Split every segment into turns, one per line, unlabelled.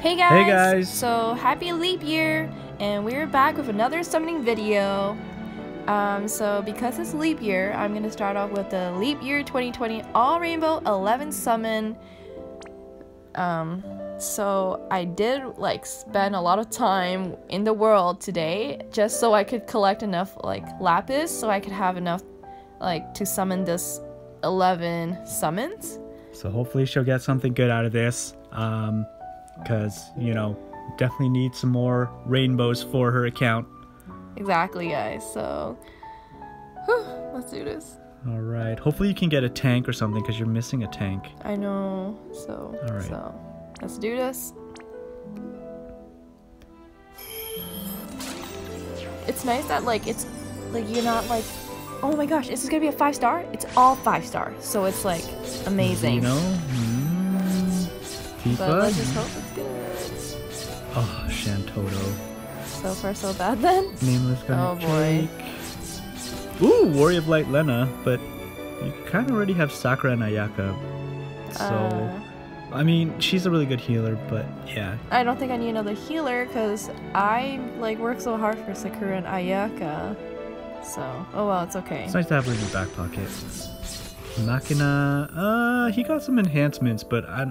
Hey guys!
Hey guys!
So happy leap year, and we're back with another summoning video. Um, so because it's leap year, I'm gonna start off with the leap year 2020 all rainbow 11 summon. Um, so I did like spend a lot of time in the world today just so I could collect enough like lapis so I could have enough like to summon this 11 summons.
So hopefully she'll get something good out of this. Um, because you know definitely need some more rainbows for her account.
Exactly, guys. So whew, let's do this.
All right. Hopefully you can get a tank or something because you're missing a tank.
I know. So
All right.
so let's do this. It's nice that like it's like you're not like oh my gosh, is this gonna be a five star? It's all five star, so it's like amazing.
You know. Mm,
but let's just hope.
Oh, Shantoto.
So far, so bad then.
Nameless
Oh, boy.
Ooh, Warrior of Light Lenna, but you kind of already have Sakura and Ayaka. So,
Uh,
I mean, she's a really good healer, but yeah.
I don't think I need another healer because I like work so hard for Sakura and Ayaka. So, oh well, it's okay.
It's nice to have her in your back pocket. Machina, uh, he got some enhancements, but I,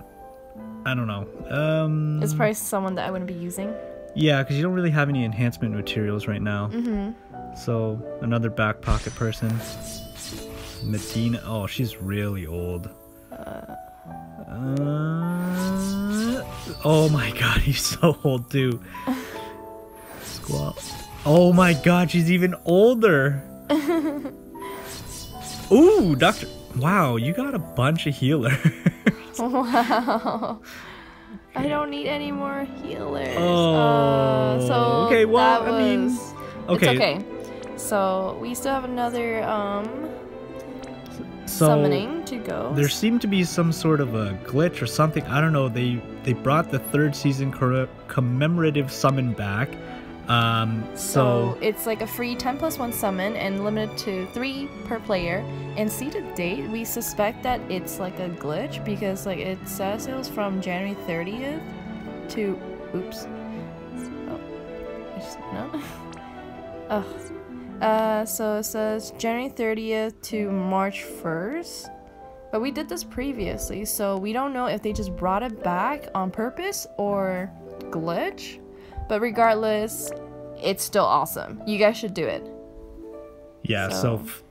I don't know. Um,
It's probably someone that I wouldn't be using.
yeah, because you don't really have any enhancement materials right now.
Mm-hmm.
So another back pocket person. Medina, oh, she's really old.
Uh,
Uh, oh my god, he's so old too. Squall. Oh my god, she's even older. Ooh, Doctor. Wow, you got a bunch of healers.
wow. I don't need any more healers.
Oh,
uh, so
okay, well,
that
I mean, okay.
It's okay. So we still have another um
So
summoning to go.
there seemed to be some sort of a glitch or something. I don't know. They they brought the third season commemorative summon back. Um,
So
so
it's like a free 10 plus 1 summon and limited to 3 per player. And see to date, we suspect that it's like a glitch because like it says it was from January 30th to oops. Oh. I just no. oh. Uh so it says January 30th to March 1st. But we did this previously, so we don't know if they just brought it back on purpose or glitch. But regardless, it's still awesome. You guys should do it.
yeah,
so-
so, f-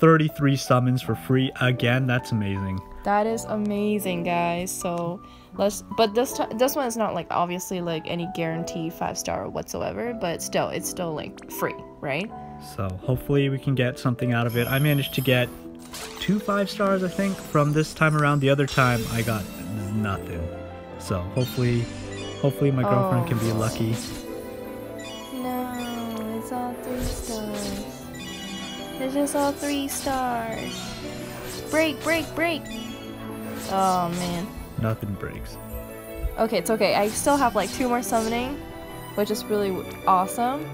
33 summons for free again. That's amazing.
That is amazing, guys. So let's. But this this one is not like obviously like any guarantee five star whatsoever. But still, it's still like free, right?
So hopefully we can get something out of it. I managed to get two five stars, I think, from this time around. The other time I got nothing. So hopefully, hopefully my girlfriend
Oh,
can be lucky.
No, it's all three stars. It's just all three stars. Break, break, break. Oh man.
Nothing breaks.
Okay, it's okay. I still have like two more summoning, which is really awesome.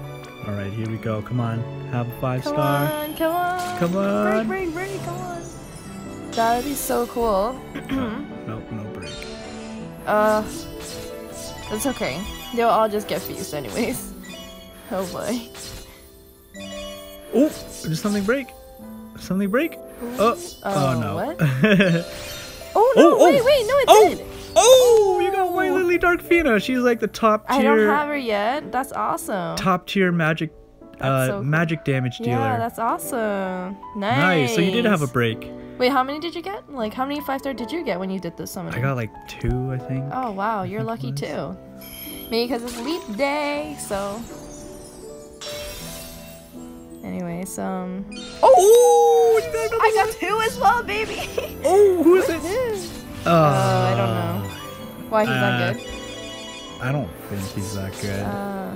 All right, here we go. Come on, have a five
Come
star.
on, come on.
Come on.
Break, break, break, come on. That would be so cool.
Nope, no break.
uh, it's okay. They'll all just get fused anyways. Oh boy.
Oh, did something break? Something break? Oh, oh
Oh,
no.
what? Oh no!
Oh, oh.
Wait, wait, no, it
Oh!
did.
oh, you got oh. White Lily Darkfina. She's like the top tier.
I don't have her yet. That's awesome.
top tier magic,
That's
uh,
so cool.
magic damage dealer.
Yeah, that's awesome. Nice.
Nice. So you did have a break.
Wait, how many did you get? Like, how many five star did you get when you did this summon?
I got like two, I think.
Oh wow, you're lucky too. Me, because it's leap day, so. Anyways, um.
Oh, you got
I got two as well, baby.
Oh, who is it? Oh,
Uh, I don't know. Why he's
Uh,
not good?
I don't think he's that good.
Uh,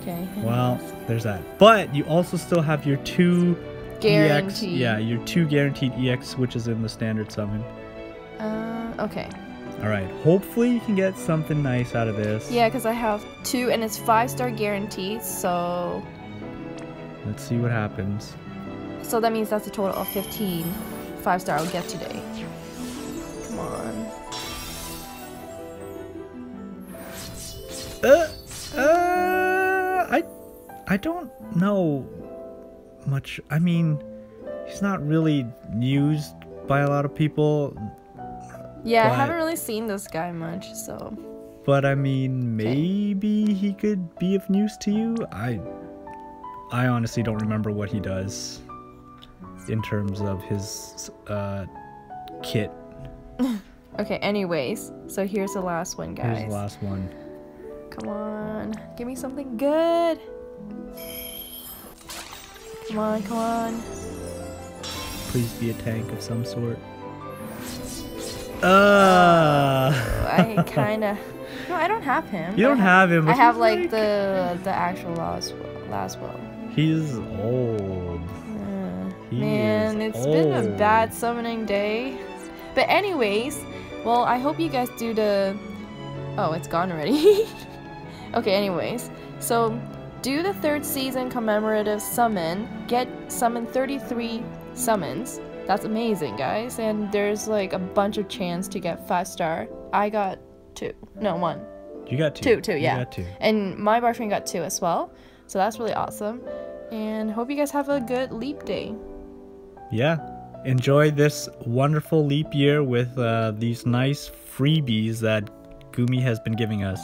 okay.
well, there's that. But you also still have your two EX.
Guaranteed.
Yeah, your two guaranteed EX switches in the standard summon.
Uh, okay.
All right. Hopefully you can get something nice out of this.
Yeah, because I have two, and it's five star guaranteed. So,
Let's see what happens.
so that means that's a total of 15 five star I'll get today. Come on.
Uh, uh, I don't know much. I mean, he's not really used by a lot of people,
Yeah, I haven't really seen this guy much, so
but I mean, maybe he could be of use to you. I, I honestly don't remember what he does in terms of his uh, kit.
okay. Anyways, so here's the last one, guys.
Here's the last one.
Come on, give me something good. Come on, come on.
Please be a tank of some sort. Uh,
I kind of. No, I don't have him.
you don't
ha-
have him.
I have
he's
like the the actual last last one.
He's old.
Uh,
He
man, it's been a bad summoning day. But anyways, well, I hope you guys do the. Oh, it's gone already. okay. Anyways, so do the third season commemorative summon. Get summon 33 summons. That's amazing, guys. And there's like a bunch of chance to get five star. I got two. No, one.
You got two.
Two, two, yeah.
You got two.
And my boyfriend got two as well. So that's really awesome. And hope you guys have a good leap day.
Yeah. Enjoy this wonderful leap year with uh, these nice freebies that Gumi has been giving us.